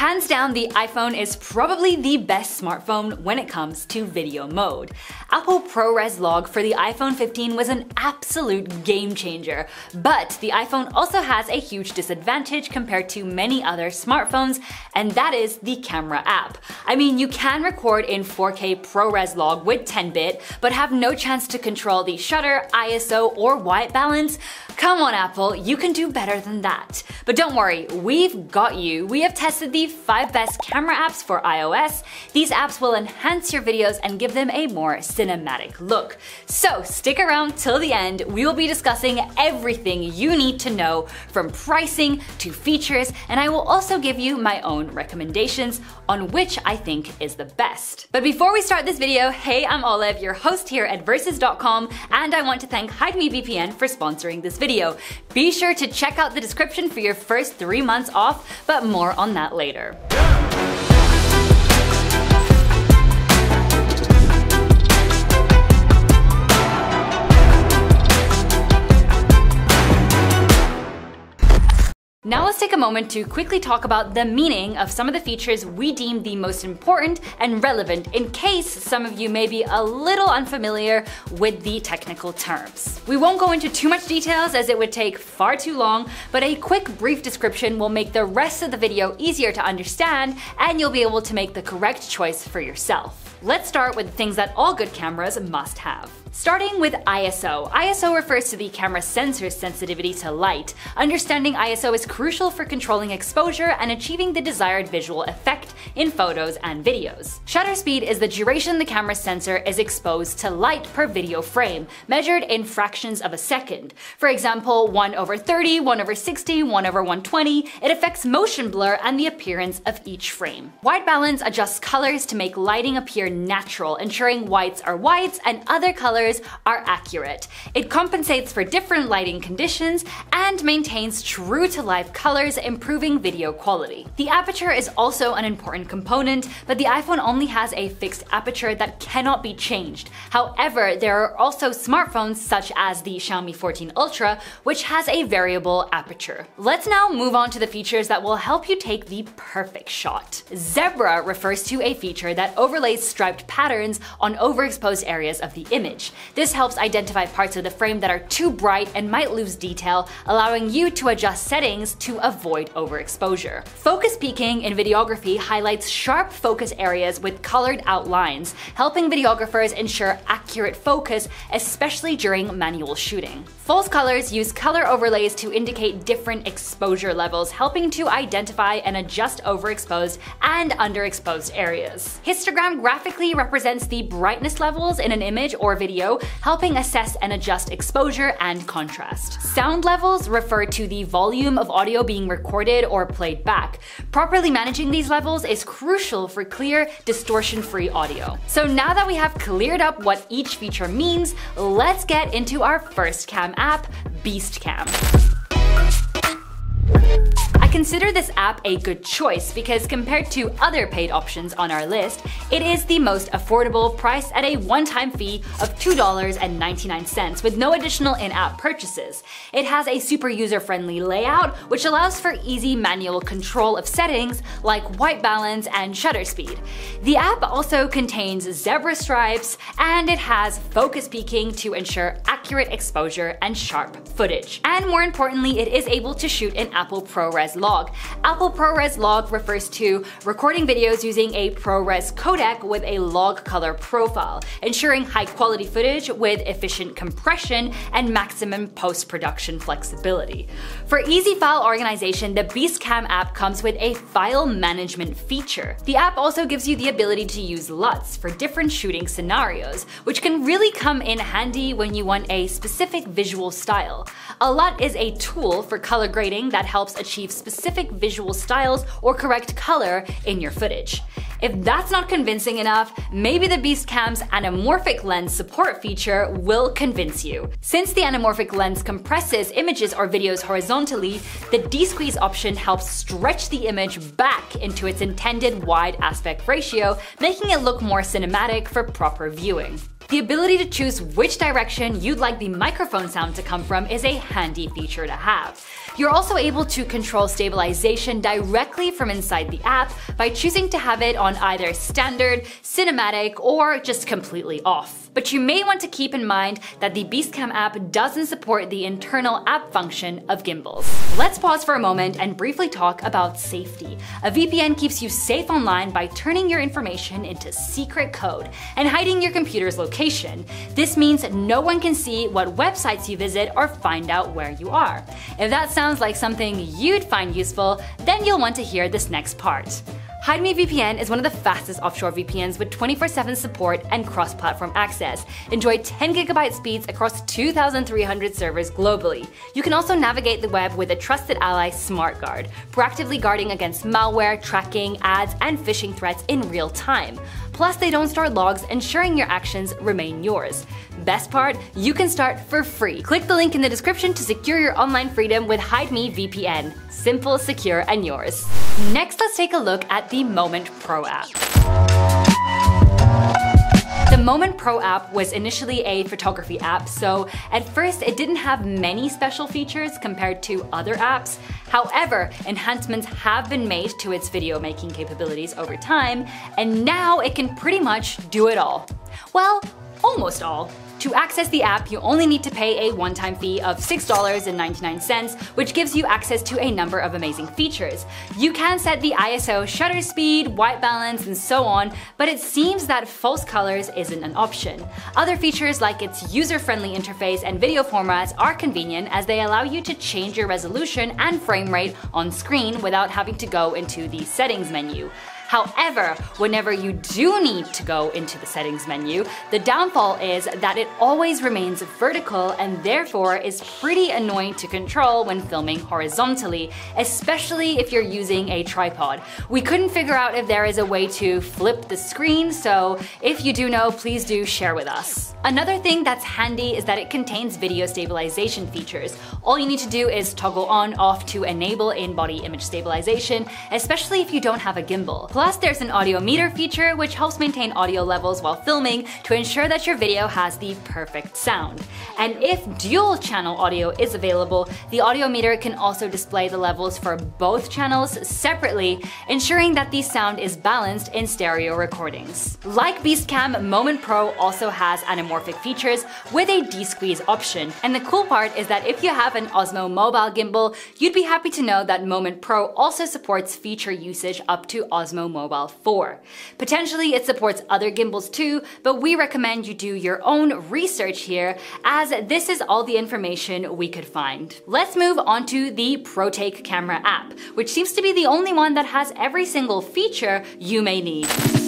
Hands down, the iPhone is probably the best smartphone when it comes to video mode. Apple ProRes Log for the iPhone 15 was an absolute game changer, but the iPhone also has a huge disadvantage compared to many other smartphones, and that is the camera app. I mean, you can record in 4K ProRes Log with 10-bit, but have no chance to control the shutter, ISO, or white balance. Come on Apple, you can do better than that. But don't worry, we've got you. We have tested the 5 best camera apps for iOS. These apps will enhance your videos and give them a more cinematic look. So stick around till the end, we will be discussing everything you need to know from pricing to features, and I will also give you my own recommendations on which I think is the best. But before we start this video, hey, I'm Olive, your host here at Versus.com, and I want to thank HideMeVPN for sponsoring this video video. Be sure to check out the description for your first three months off, but more on that later. Take a moment to quickly talk about the meaning of some of the features we deem the most important and relevant in case some of you may be a little unfamiliar with the technical terms. We won't go into too much details as it would take far too long, but a quick brief description will make the rest of the video easier to understand and you'll be able to make the correct choice for yourself. Let's start with things that all good cameras must have. Starting with ISO. ISO refers to the camera sensor's sensitivity to light. Understanding ISO is crucial for controlling exposure and achieving the desired visual effect in photos and videos. Shutter speed is the duration the camera sensor is exposed to light per video frame, measured in fractions of a second. For example, 1 over 30, 1 over 60, 1 over 120, it affects motion blur and the appearance of each frame. White balance adjusts colors to make lighting appear natural, ensuring whites are whites and other colors are accurate. It compensates for different lighting conditions and maintains true to life colors, improving video quality. The aperture is also an important component, but the iPhone only has a fixed aperture that cannot be changed. However, there are also smartphones such as the Xiaomi 14 Ultra, which has a variable aperture. Let's now move on to the features that will help you take the perfect shot. Zebra refers to a feature that overlays striped patterns on overexposed areas of the image. This helps identify parts of the frame that are too bright and might lose detail, allowing you to adjust settings to avoid overexposure. Focus peaking in videography highlights sharp focus areas with colored outlines, helping videographers ensure accurate focus, especially during manual shooting. False colors use color overlays to indicate different exposure levels, helping to identify and adjust overexposed and underexposed areas. Histogram graphically represents the brightness levels in an image or video, helping assess and adjust exposure and contrast. Sound levels refer to the volume of audio being recorded or played back. Properly managing these levels is crucial for clear, distortion-free audio. So now that we have cleared up what each feature means, let's get into our first cam app, Beastcam consider this app a good choice because compared to other paid options on our list, it is the most affordable, priced at a one-time fee of $2.99 with no additional in-app purchases. It has a super user-friendly layout, which allows for easy manual control of settings like white balance and shutter speed. The app also contains zebra stripes, and it has focus peaking to ensure accurate exposure and sharp footage. And more importantly, it is able to shoot in Apple ProRes log. Apple ProRes log refers to recording videos using a ProRes codec with a log color profile, ensuring high quality footage with efficient compression and maximum post-production flexibility. For easy file organization, the Beastcam app comes with a file management feature. The app also gives you the ability to use LUTs for different shooting scenarios, which can really come in handy when you want a specific visual style. A LUT is a tool for color grading that helps achieve specific specific visual styles or correct color in your footage. If that's not convincing enough, maybe the Beastcam's anamorphic lens support feature will convince you. Since the anamorphic lens compresses images or videos horizontally, the de-squeeze option helps stretch the image back into its intended wide aspect ratio, making it look more cinematic for proper viewing. The ability to choose which direction you'd like the microphone sound to come from is a handy feature to have. You're also able to control stabilization directly from inside the app by choosing to have it on either standard, cinematic, or just completely off. But you may want to keep in mind that the Beastcam app doesn't support the internal app function of gimbals. Let's pause for a moment and briefly talk about safety. A VPN keeps you safe online by turning your information into secret code and hiding your computer's location. This means no one can see what websites you visit or find out where you are. If that sounds like something you'd find useful, then you'll want to hear this next part. HideMe VPN is one of the fastest offshore VPNs with 24-7 support and cross-platform access. Enjoy 10GB speeds across 2,300 servers globally. You can also navigate the web with a trusted ally SmartGuard, proactively guarding against malware, tracking, ads, and phishing threats in real time. Plus, they don't store logs, ensuring your actions remain yours. Best part, you can start for free. Click the link in the description to secure your online freedom with HideMe VPN. Simple, secure, and yours. Next, let's take a look at the Moment Pro app. The Moment Pro app was initially a photography app, so at first it didn't have many special features compared to other apps. However, enhancements have been made to its video making capabilities over time, and now it can pretty much do it all. Well, almost all. To access the app, you only need to pay a one-time fee of $6.99, which gives you access to a number of amazing features. You can set the ISO, shutter speed, white balance, and so on, but it seems that false colors isn't an option. Other features like its user-friendly interface and video formats are convenient as they allow you to change your resolution and frame rate on screen without having to go into the settings menu. However, whenever you do need to go into the settings menu, the downfall is that it always remains vertical and therefore is pretty annoying to control when filming horizontally, especially if you're using a tripod. We couldn't figure out if there is a way to flip the screen, so if you do know, please do share with us. Another thing that's handy is that it contains video stabilization features. All you need to do is toggle on off to enable in-body image stabilization, especially if you don't have a gimbal. Plus, there's an audio meter feature which helps maintain audio levels while filming to ensure that your video has the perfect sound. And if dual channel audio is available, the audio meter can also display the levels for both channels separately, ensuring that the sound is balanced in stereo recordings. Like Beastcam, Moment Pro also has anamorphic features with a de-squeeze option. And the cool part is that if you have an Osmo mobile gimbal, you'd be happy to know that Moment Pro also supports feature usage up to Osmo Mobile 4. Potentially it supports other gimbals too, but we recommend you do your own research here as this is all the information we could find. Let's move on to the ProTake camera app, which seems to be the only one that has every single feature you may need.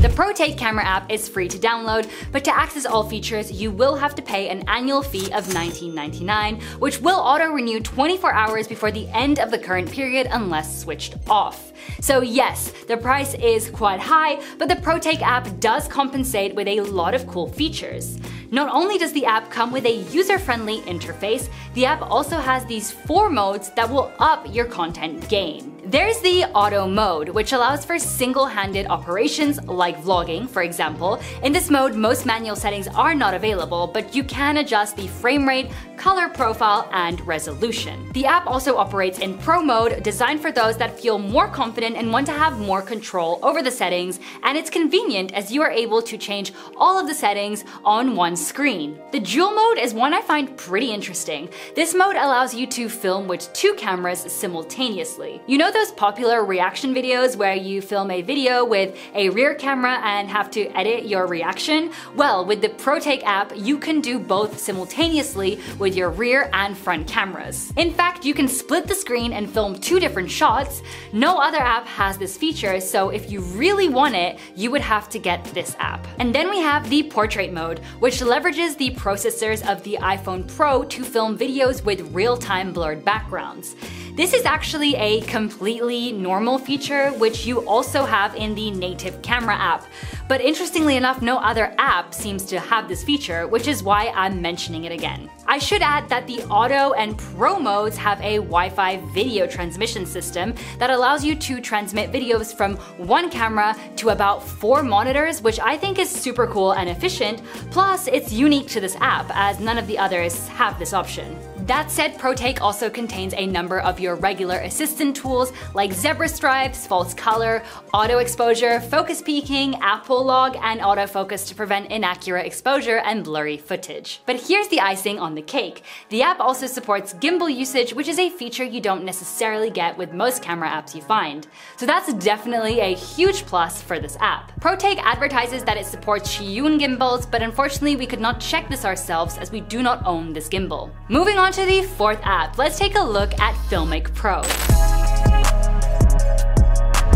The ProTake camera app is free to download, but to access all features, you will have to pay an annual fee of $19.99, which will auto-renew 24 hours before the end of the current period unless switched off. So yes, the price is quite high, but the ProTake app does compensate with a lot of cool features. Not only does the app come with a user-friendly interface, the app also has these four modes that will up your content game. There's the auto mode, which allows for single-handed operations like vlogging, for example. In this mode, most manual settings are not available, but you can adjust the frame rate, color profile, and resolution. The app also operates in pro mode, designed for those that feel more confident and want to have more control over the settings, and it's convenient as you are able to change all of the settings on one screen. The dual mode is one I find pretty interesting. This mode allows you to film with two cameras simultaneously. You know those popular reaction videos where you film a video with a rear camera and have to edit your reaction? Well, with the ProTake app, you can do both simultaneously with your rear and front cameras. In fact, you can split the screen and film two different shots. No other app has this feature, so if you really want it, you would have to get this app. And then we have the portrait mode, which leverages the processors of the iPhone Pro to film videos with real-time blurred backgrounds. This is actually a completely normal feature which you also have in the native camera app. But interestingly enough, no other app seems to have this feature, which is why I'm mentioning it again. I should add that the Auto and Pro modes have a Wi-Fi video transmission system that allows you to transmit videos from one camera to about four monitors, which I think is super cool and efficient. Plus, it's unique to this app as none of the others have this option. That said, ProTake also contains a number of your regular assistant tools like zebra stripes, false color, auto exposure, focus peaking, Apple log, and autofocus to prevent inaccurate exposure and blurry footage. But here's the icing on the cake. The app also supports gimbal usage, which is a feature you don't necessarily get with most camera apps you find. So that's definitely a huge plus for this app. ProTake advertises that it supports Zhiyun gimbals, but unfortunately we could not check this ourselves as we do not own this gimbal. Moving on to the fourth app, let's take a look at Filmic Pro.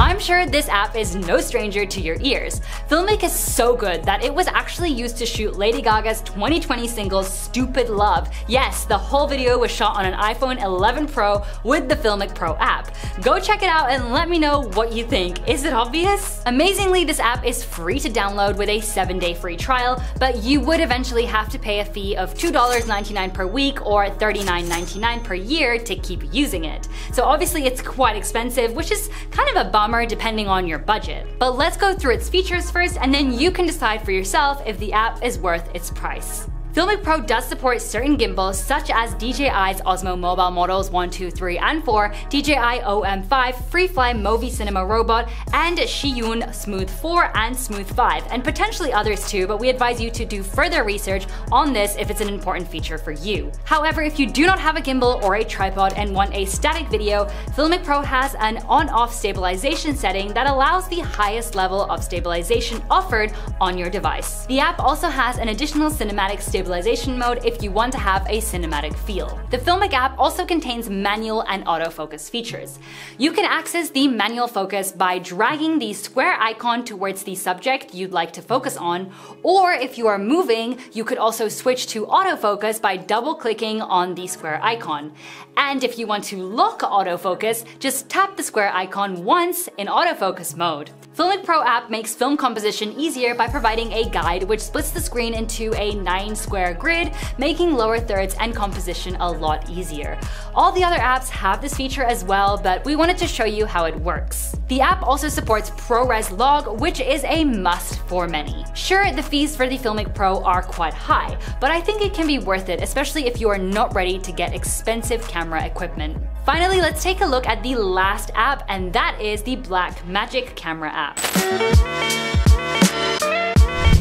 I'm sure this app is no stranger to your ears. Filmic is so good that it was actually used to shoot Lady Gaga's 2020 single Stupid Love. Yes, the whole video was shot on an iPhone 11 Pro with the Filmic Pro app. Go check it out and let me know what you think. Is it obvious? Amazingly, this app is free to download with a 7-day free trial, but you would eventually have to pay a fee of $2.99 per week or $39.99 per year to keep using it. So obviously it's quite expensive, which is kind of a bummer depending on your budget. But let's go through its features first and then you can decide for yourself if the app is worth its price. Filmic Pro does support certain gimbals such as DJI's Osmo Mobile models 1, 2, 3, and 4, DJI OM5, FreeFly Movi Cinema Robot, and Zhiyun Smooth 4 and Smooth 5, and potentially others too, but we advise you to do further research on this if it's an important feature for you. However, if you do not have a gimbal or a tripod and want a static video, Filmic Pro has an on-off stabilization setting that allows the highest level of stabilization offered on your device. The app also has an additional cinematic stabilization stabilization mode if you want to have a cinematic feel. The Filmic app also contains manual and autofocus features. You can access the manual focus by dragging the square icon towards the subject you'd like to focus on, or if you are moving, you could also switch to autofocus by double clicking on the square icon. And if you want to lock autofocus, just tap the square icon once in autofocus mode. Filmic Pro app makes film composition easier by providing a guide which splits the screen into a 9 square grid, making lower thirds and composition a lot easier. All the other apps have this feature as well, but we wanted to show you how it works. The app also supports ProRes Log, which is a must for many. Sure, the fees for the Filmic Pro are quite high, but I think it can be worth it, especially if you are not ready to get expensive camera equipment. Finally, let's take a look at the last app, and that is the Blackmagic camera app.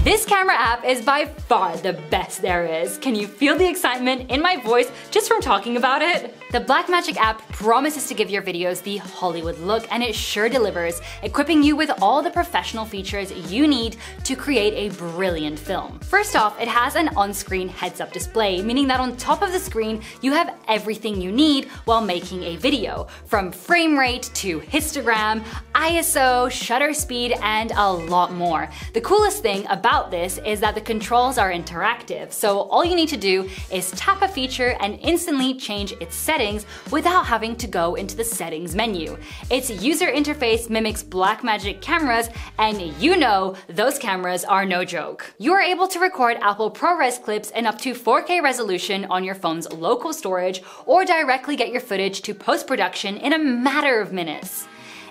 This camera app is by far the best there is. Can you feel the excitement in my voice just from talking about it? The Blackmagic app promises to give your videos the Hollywood look and it sure delivers, equipping you with all the professional features you need to create a brilliant film. First off, it has an on-screen heads-up display, meaning that on top of the screen you have everything you need while making a video, from frame rate to histogram, ISO, shutter speed, and a lot more. The coolest thing about this is that the controls are interactive, so all you need to do is tap a feature and instantly change its settings settings without having to go into the settings menu. Its user interface mimics Blackmagic cameras, and you know those cameras are no joke. You are able to record Apple ProRes clips in up to 4K resolution on your phone's local storage, or directly get your footage to post-production in a matter of minutes.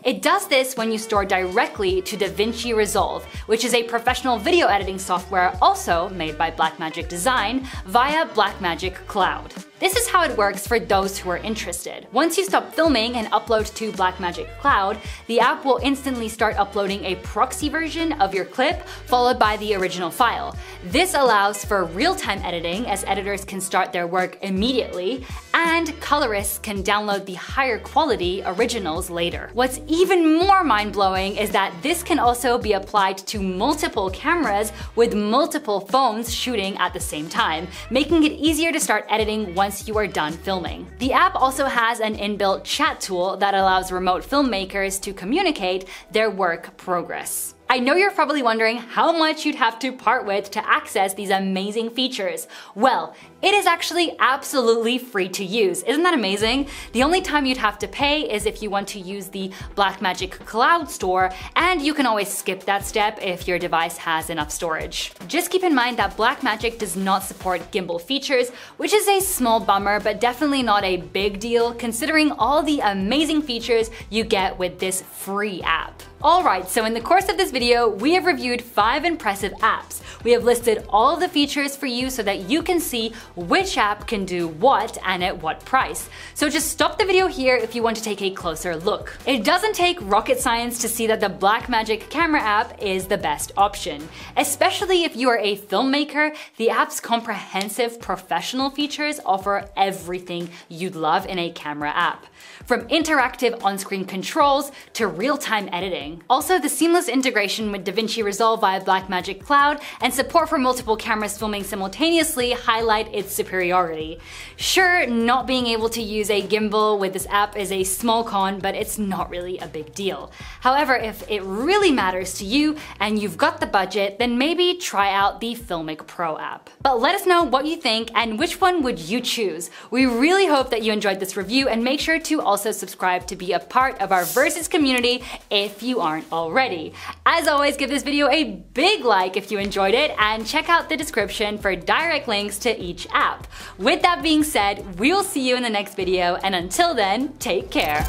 It does this when you store directly to DaVinci Resolve, which is a professional video editing software also made by Blackmagic Design via Blackmagic Cloud. This is how it works for those who are interested. Once you stop filming and upload to Blackmagic Cloud, the app will instantly start uploading a proxy version of your clip followed by the original file. This allows for real-time editing as editors can start their work immediately and colorists can download the higher quality originals later. What's even more mind-blowing is that this can also be applied to multiple cameras with multiple phones shooting at the same time, making it easier to start editing once you are done filming. The app also has an inbuilt chat tool that allows remote filmmakers to communicate their work progress. I know you're probably wondering how much you'd have to part with to access these amazing features. Well, it is actually absolutely free to use. Isn't that amazing? The only time you'd have to pay is if you want to use the Blackmagic Cloud Store, and you can always skip that step if your device has enough storage. Just keep in mind that Blackmagic does not support gimbal features, which is a small bummer, but definitely not a big deal considering all the amazing features you get with this free app. Alright, so in the course of this video, we have reviewed 5 impressive apps. We have listed all of the features for you so that you can see which app can do what and at what price. So just stop the video here if you want to take a closer look. It doesn't take rocket science to see that the Blackmagic camera app is the best option. Especially if you are a filmmaker, the app's comprehensive professional features offer everything you'd love in a camera app. From interactive on-screen controls to real-time editing. Also, the seamless integration with DaVinci Resolve via Blackmagic Cloud and support for multiple cameras filming simultaneously highlight its superiority. Sure, not being able to use a gimbal with this app is a small con, but it's not really a big deal. However, if it really matters to you and you've got the budget, then maybe try out the Filmic Pro app. But let us know what you think and which one would you choose. We really hope that you enjoyed this review and make sure to also subscribe to be a part of our Versus community if you aren't already. As always, give this video a big like if you enjoyed it and check out the description for direct links to each app. With that being said, we'll see you in the next video and until then, take care.